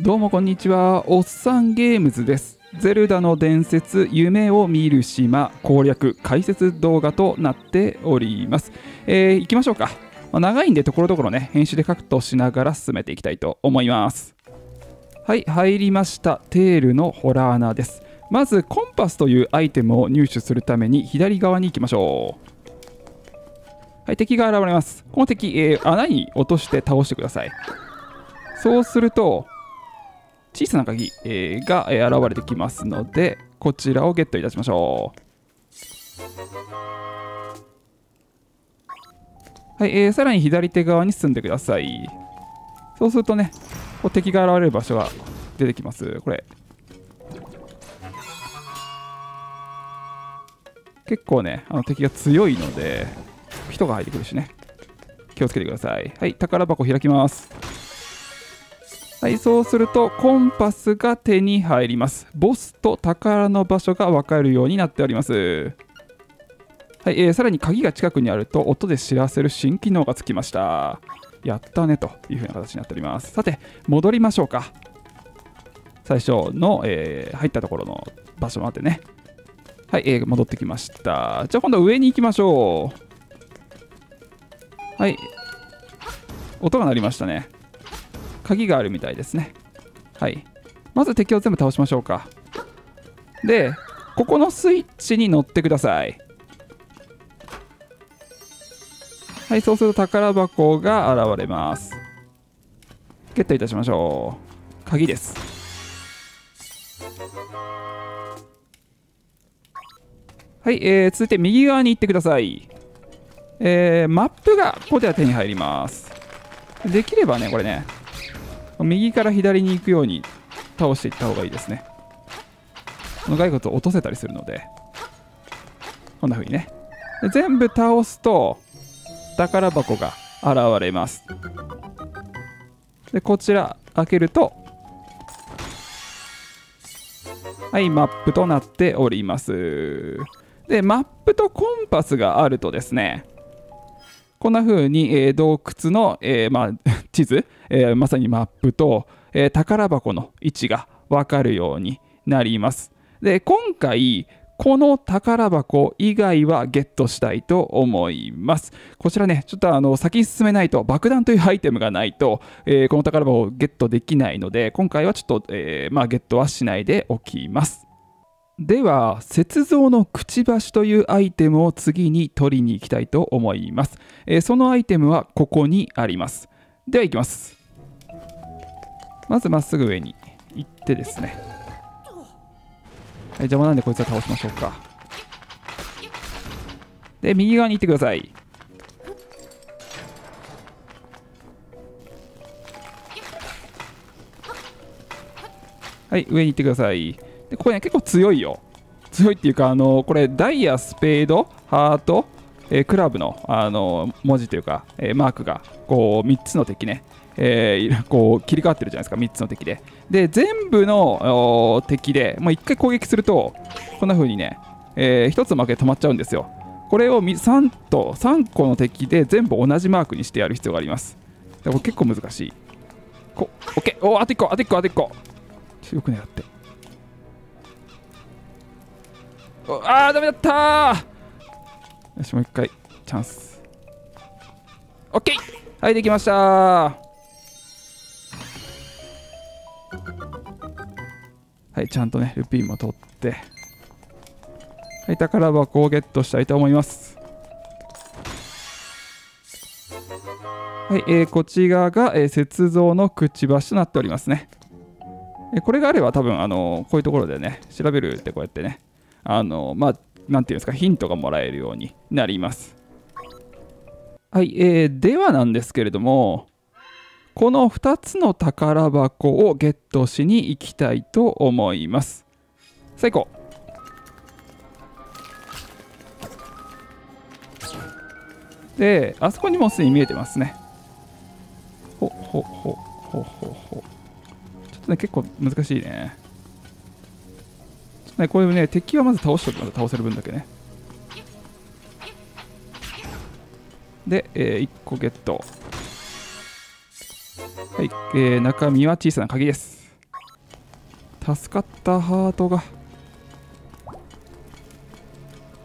どうもこんにちは。おっさんゲームズです。ゼルダの伝説夢を見る島攻略解説動画となっております、えー、行きましょうか、まあ、長いんでところどころね編集でカットしながら進めていきたいと思います。はい入りました。テールのホラー穴です。まずコンパスというアイテムを入手するために左側に行きましょう。はい敵が現れます。この敵、えー、穴に落として倒してください。そうすると小さな鍵、えー、が、えー、現れてきますのでこちらをゲットいたしましょう。はい、えー、さらに左手側に進んでください。そうするとねこう敵が現れる場所が出てきます。これ。結構ねあの敵が強いので人が入ってくるしね。気をつけてください。はい宝箱開きます。はいそうするとコンパスが手に入ります。ボスと宝の場所が分かるようになっております。はい、えー、さらに鍵が近くにあると音で知らせる新機能がつきました。やったねという風な形になっております。さて戻りましょうか。最初の、えー、入ったところの場所までね。はい、えー、戻ってきました。じゃあ今度は上に行きましょう。はい。音が鳴りましたね。鍵があるみたいですね。はい。まず敵を全部倒しましょうか。でここのスイッチに乗ってください。はいそうすると宝箱が現れます。ゲットいたしましょう。鍵です。はい、えー、続いて右側に行ってください。えー、マップがここでは手に入ります。できればねこれね右から左に行くように倒していった方がいいですね。この骸骨を落とせたりするので。こんな風にね。全部倒すと宝箱が現れます。でこちら開けるとはいマップとなっております。でマップとコンパスがあるとですねこんな風に、えー、洞窟の、えー、まあ、地図、えー、まさにマップと、え宝箱の位置が分かるようになります。で今回この宝箱以外はゲットしたいと思います。こちらね、ちょっとあの先に進めないと、爆弾というアイテムがないと、えー、この宝箱をゲットできないので、今回はちょっと、えー、まあ、ゲットはしないでおきます。では雪像のくちばしというアイテムを次に取りに行きたいと思います、えー、そのアイテムはここにありますでは行きます。まずまっすぐ上に行ってですね、はい、邪魔なんでこいつは倒しましょうか。で右側に行ってください。はい上に行ってください。でこれね結構強いよ。強いっていうかあのこれダイヤスペードハート、えー、クラブのあの文字というか、えー、マークがこう3つの敵ね、えー、こう切り替わってるじゃないですか3つの敵で。で全部の敵で、まあ、1回攻撃するとこんな風にね、えー、1つ負け止まっちゃうんですよ。これを3と3個の敵で全部同じマークにしてやる必要があります。これ結構難しい。こ OK おあと1個あと1個あと1個。よく狙って。あーダメだったよしもう一回。チャンス。OK はいできました。はいちゃんとねルピンも取って。はい宝箱をゲットしたいと思います。はい、えー、こちらが、えー、雪像のくちばしとなっておりますね。えー、これがあれば多分、あのー、こういうところでね、調べるってこうやってね、あのまあなんていうんですかヒントがもらえるようになります。はい、えー、ではなんですけれどもこの2つの宝箱をゲットしに行きたいと思います。最高。であそこにもすでに見えてますね。ほほほほほほ。ちょっとね結構難しいね。ね、こういうね、敵はまず倒しておくまで倒せる分だけね。で、えー、1個ゲット。はい、えー、中身は小さな鍵です。助かったハートが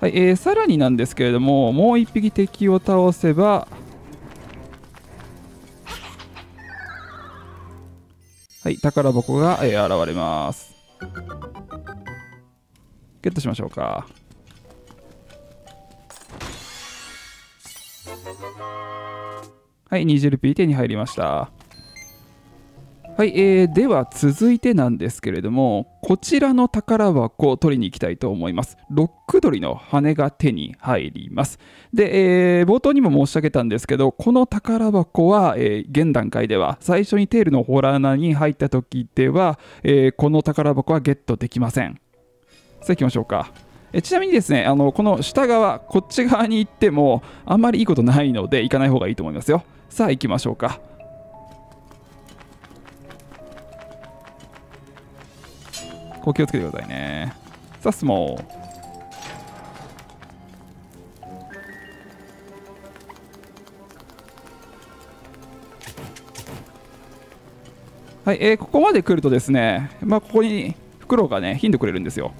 はい、えー、さらになんですけれどももう一匹敵を倒せばはい宝箱が、えー、現れますゲットしましょうか。はい20ルピー手に入りました。はい、えー、では続いてなんですけれどもこちらの宝箱を取りに行きたいと思います。ロック鳥の羽が手に入ります。で、えー、冒頭にも申し上げたんですけどこの宝箱は、えー、現段階では最初にテールのホラー穴に入った時では、えー、この宝箱はゲットできません。さあ行きましょうか。えちなみにですねあのこの下側こっち側に行ってもあんまりいいことないので行かない方がいいと思いますよ。さあ行きましょうか。こう気をつけてくださいね。さあスモーはい、えー、ここまで来るとですね、まあ、ここにフクロウがね、ヒントくれるんですよ。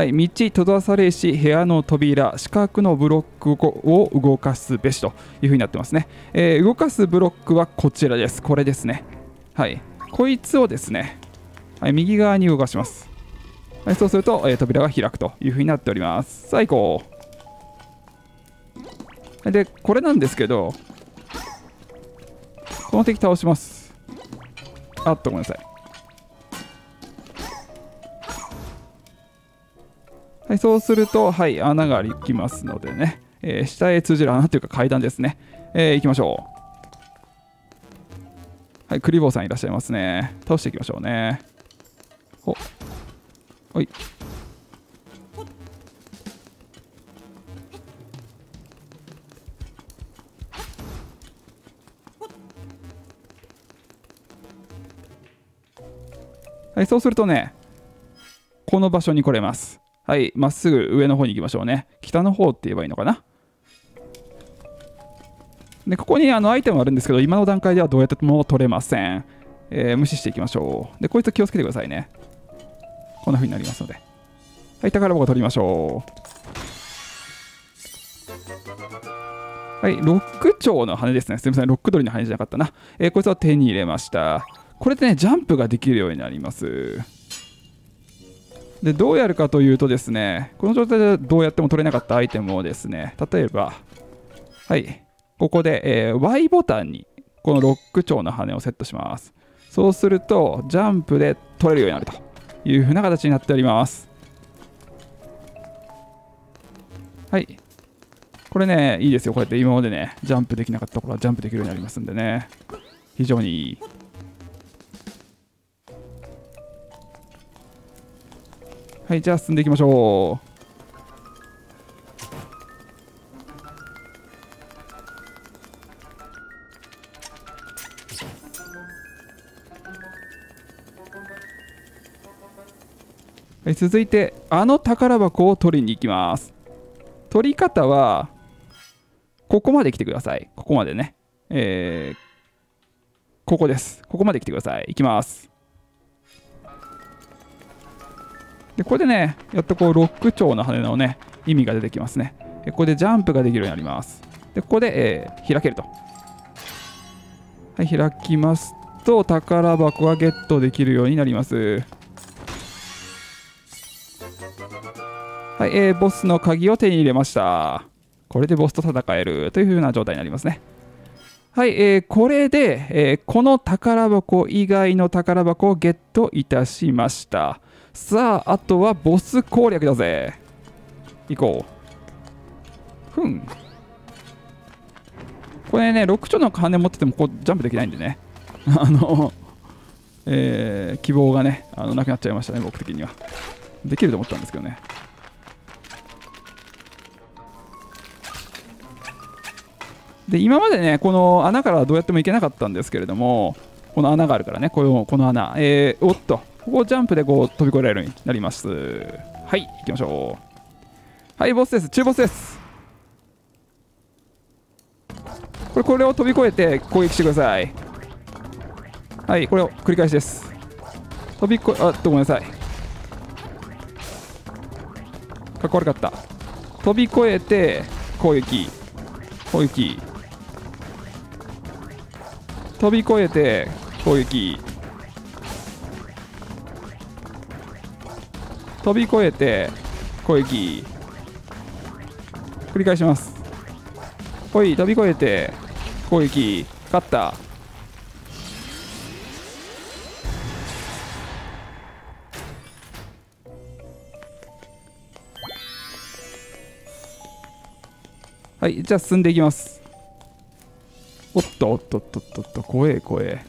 はい、道閉ざされし部屋の扉、四角のブロックを動かすべしというふうになってますね。えー、動かすブロックはこちらです。これですね。はい、こいつをですね、はい、右側に動かします。はい、そうすると、えー、扉が開くというふうになっております。さあ、行こう。で、これなんですけど、この敵倒します。あっと、ごめんなさい。はい、そうすると、はい、穴があきますのでね、えー、下へ通じる穴というか階段ですね。えー、行きましょう。はい、クリボーさんいらっしゃいますね。倒していきましょうね。ほはいはい、そうするとね、この場所に来れます。はい、まっすぐ上の方に行きましょうね。北の方って言えばいいのかな？で、ここにあのアイテムあるんですけど、今の段階ではどうやっても取れません。えー、無視していきましょう。で、こいつ気をつけてくださいね。こんな風になりますので。はい、宝箱取りましょう。はい、ロック蝶の羽ですね。すみません、ロック鳥の羽じゃなかったな。えー、こいつを手に入れました。これでね、ジャンプができるようになります。で、どうやるかというとですね、この状態でどうやっても取れなかったアイテムをですね、例えば、はい、ここで、えー、Y ボタンにこのロック蝶の羽をセットします。そうすると、ジャンプで取れるようになると。いうふうな形になっておりますはいこれねいいですよこうやって今までねジャンプできなかったところはジャンプできるようになりますんでね非常にいいはいじゃあ進んでいきましょう。はい続いてあの宝箱を取りに行きます。取り方はここまで来てください。ここまでね。えー、ここです。ここまで来てください。行きます。でこれでねやっとこうロック調の羽のね意味が出てきますねここでジャンプができるようになりますでここで、えー、開けるとはい開きますと宝箱がゲットできるようになりますはい、えー、ボスの鍵を手に入れました。これでボスと戦えるという風な状態になりますね。はい、えー、これで、えー、この宝箱以外の宝箱をゲットいたしました。さあ、あとはボス攻略だぜ。行こう。ふん。これね、6丁の羽持っててもこうジャンプできないんでね。あの、えー、希望がね、あのなくなっちゃいましたね、僕的には。できると思ったんですけどね。で今までねこの穴からどうやっても行けなかったんですけれどもこの穴があるからねこのこの穴、えー、おっとここジャンプでこう飛び越えられるようになります。はい行きましょう。はいボスです。中ボスです。これこれを飛び越えて攻撃してください。はいこれを繰り返しです。飛び越えあっとごめんなさい。かっこ悪かった。飛び越えて攻撃。攻撃。飛び越えて攻撃。飛び越えて攻撃繰り返します。ほい飛び越えて攻撃勝った。はいじゃあ進んでいきます。おっとおっとっとっとっと怖え怖え。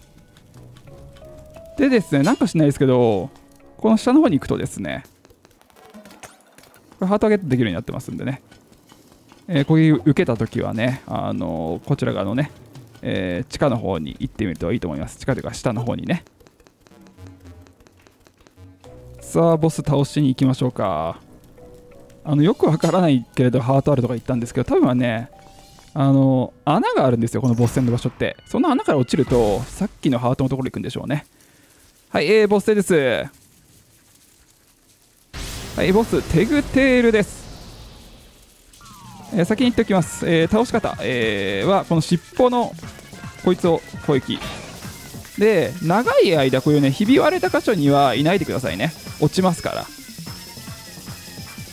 でですねなんかしないですけどこの下の方に行くとですねれハートゲットできるようになってますんでね、えー、攻撃受けた時はね、あのー、こちら側のね、えー、地下の方に行ってみるといいと思います。地下というか下の方にね。さあボス倒しに行きましょうか。あのよくわからないけれどハートあるとか言ったんですけど多分はねあの穴があるんですよこのボス戦の場所って。その穴から落ちるとさっきのハートのところ行くんでしょうね。はい、えー、ボス戦です。はいボステグテールです、えー、先に言っておきます、えー、倒し方、えー、はこの尻尾のこいつを攻撃。で長い間こういうねひび割れた箇所にはいないでくださいね。落ちますから。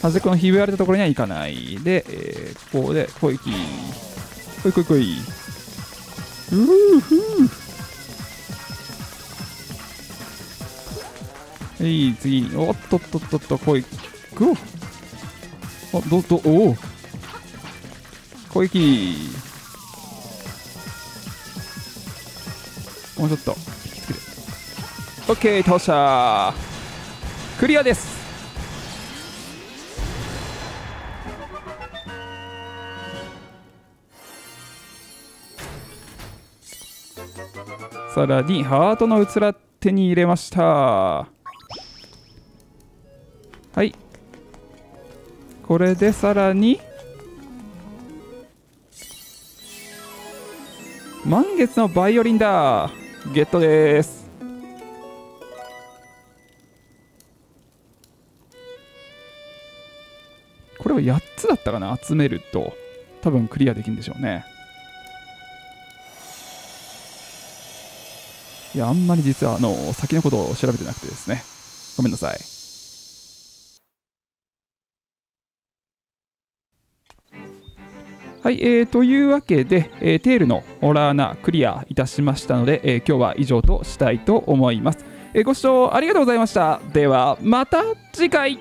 端っこのひび割れたところには行かない。で、え、ここで攻撃。こいこいこい。うーふー。い、次に、おっとっとっとっと、こい、くおど、ど、おお攻撃もうちょっと、引きつけて。オッケー、倒したクリアですさらにハートのうつら手に入れましたはい。これでさらに満月のバイオリンだ。ゲットです。これは8つだったかな？集めると。多分クリアできるんでしょうね。いやあんまり実はあの先のことを調べてなくてですね。ごめんなさい。はい、えー、というわけで、えー、テールのオラーナクリアいたしましたので、えー、今日は以上としたいと思います、えー、ご視聴ありがとうございました。ではまた次回。